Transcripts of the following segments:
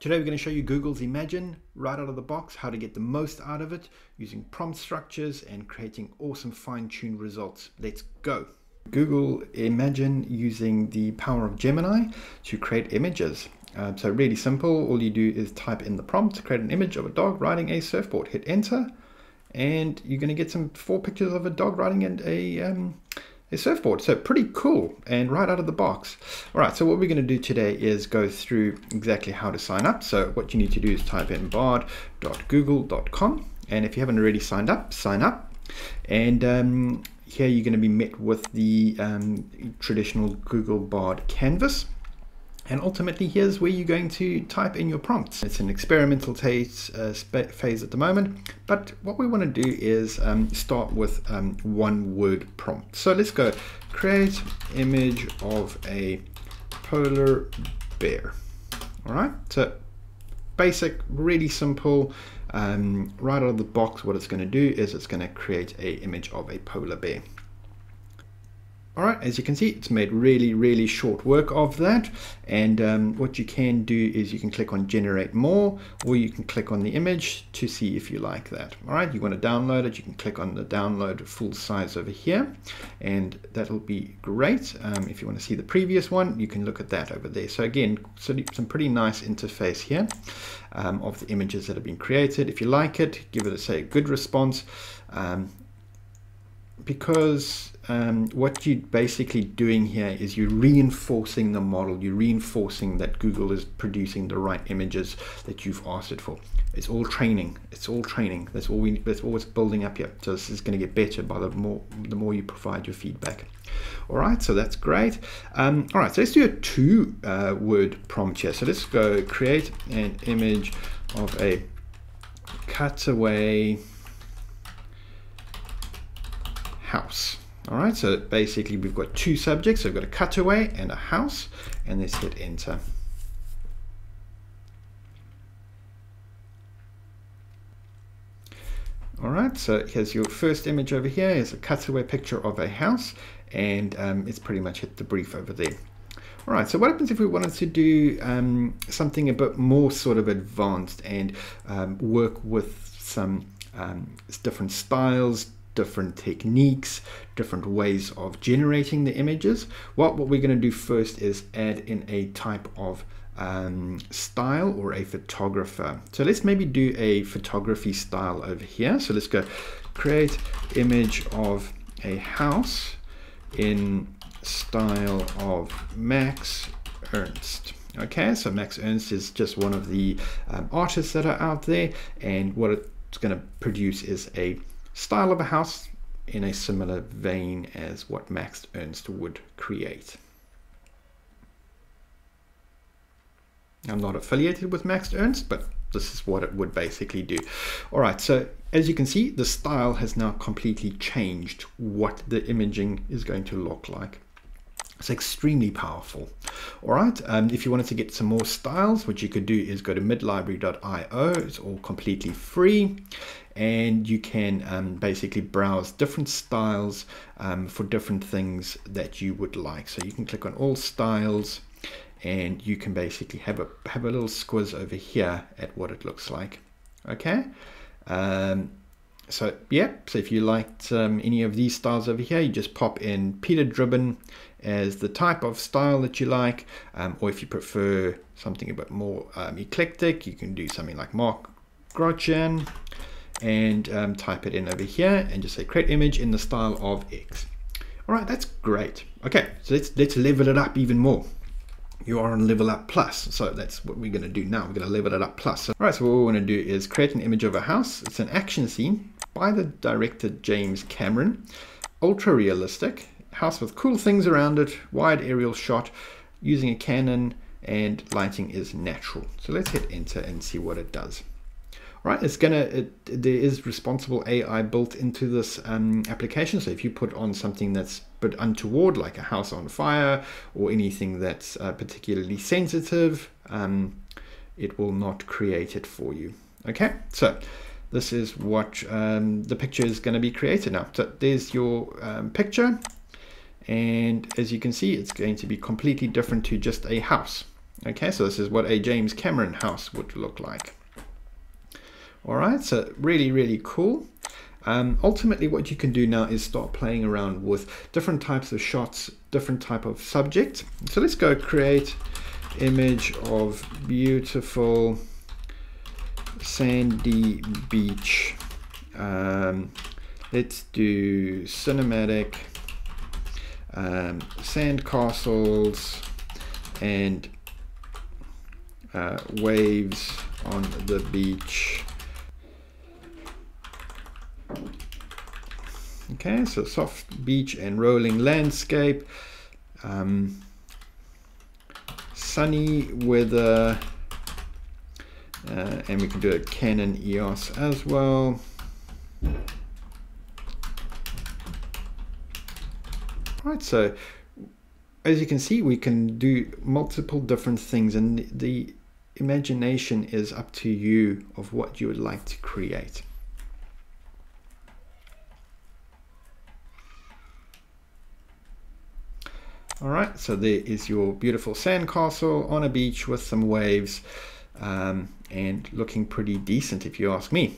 Today we're going to show you Google's Imagen right out of the box, how to get the most out of it using prompt structures and creating awesome fine-tuned results. Let's go. Google Imagen using the power of Gemini to create images. Um, so really simple, all you do is type in the prompt, to create an image of a dog riding a surfboard, hit enter, and you're going to get some four pictures of a dog riding and a um, a surfboard. So pretty cool and right out of the box. All right, so what we're going to do today is go through exactly how to sign up. So what you need to do is type in bard.google.com. And if you haven't already signed up, sign up. And um, here you're going to be met with the um, traditional Google Bard canvas. And ultimately, here's where you're going to type in your prompts. It's an experimental phase, uh, phase at the moment, but what we want to do is um, start with um, one word prompt. So let's go create image of a polar bear. All right, so basic, really simple. Um, right out of the box, what it's going to do is it's going to create a image of a polar bear. Alright, as you can see, it's made really, really short work of that. And um, what you can do is you can click on generate more, or you can click on the image to see if you like that. Alright, you want to download it, you can click on the download full size over here, and that'll be great. Um, if you want to see the previous one, you can look at that over there. So again, some pretty nice interface here um, of the images that have been created. If you like it, give it a say a good response. Um, because um, what you're basically doing here is you're reinforcing the model, you're reinforcing that Google is producing the right images that you've asked it for. It's all training. It's all training. That's all we. That's all it's building up here. So this is going to get better by the more the more you provide your feedback. All right. So that's great. Um, all right. So let's do a two uh, prompt here. So let's go create an image of a cutaway house. All right, so basically we've got two subjects. So we've got a cutaway and a house, and let's hit enter. All right, so here's your first image over here. here. Is a cutaway picture of a house, and um, it's pretty much hit the brief over there. All right, so what happens if we wanted to do um, something a bit more sort of advanced and um, work with some um, different styles, different techniques, different ways of generating the images. What, what we're going to do first is add in a type of um, style or a photographer. So let's maybe do a photography style over here. So let's go create image of a house in style of Max Ernst. Okay, so Max Ernst is just one of the um, artists that are out there, and what it's going to produce is a style of a house in a similar vein as what Max Ernst would create. I'm not affiliated with Max Ernst, but this is what it would basically do. All right, so as you can see, the style has now completely changed what the imaging is going to look like. It's extremely powerful. All right, um, if you wanted to get some more styles, what you could do is go to midlibrary.io. It's all completely free. And you can um, basically browse different styles um, for different things that you would like. So you can click on all styles and you can basically have a, have a little squiz over here at what it looks like. Okay. Um, so yeah, so if you liked um, any of these styles over here, you just pop in Peter Dribbin as the type of style that you like, um, or if you prefer something a bit more um, eclectic, you can do something like Mark Grotjahn and um, type it in over here and just say create image in the style of X. All right, that's great. Okay, so let's let's level it up even more. You are on level up plus so that's what we're going to do now. We're going to level it up plus. So, all right so what we want to do is create an image of a house. It's an action scene by the director James Cameron. Ultra realistic, house with cool things around it, wide aerial shot, using a Canon, and lighting is natural. So let's hit enter and see what it does. All right, it's gonna, it, there is responsible AI built into this um, application. So if you put on something that's but untoward, like a house on fire or anything that's uh, particularly sensitive, um, it will not create it for you. Okay, so this is what um, the picture is going to be created now. So there's your um, picture. And as you can see, it's going to be completely different to just a house. Okay, so this is what a James Cameron house would look like. All right, so really, really cool. Um, ultimately, what you can do now is start playing around with different types of shots, different type of subject. So let's go create image of beautiful sandy beach. Um, let's do cinematic um, sand castles and uh, waves on the beach Okay, so soft beach and rolling landscape. Um, sunny weather. Uh, and we can do a Canon EOS as well. Right, so as you can see, we can do multiple different things and the imagination is up to you of what you would like to create. All right, so there is your beautiful sandcastle on a beach with some waves um, and looking pretty decent if you ask me.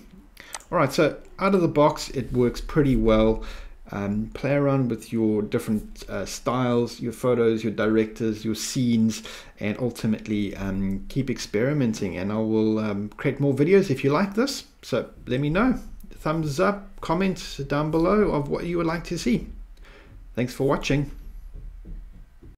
All right, so out of the box, it works pretty well. Um, play around with your different uh, styles, your photos, your directors, your scenes, and ultimately um, keep experimenting. And I will um, create more videos if you like this. So let me know. Thumbs up, comment down below of what you would like to see. Thanks for watching.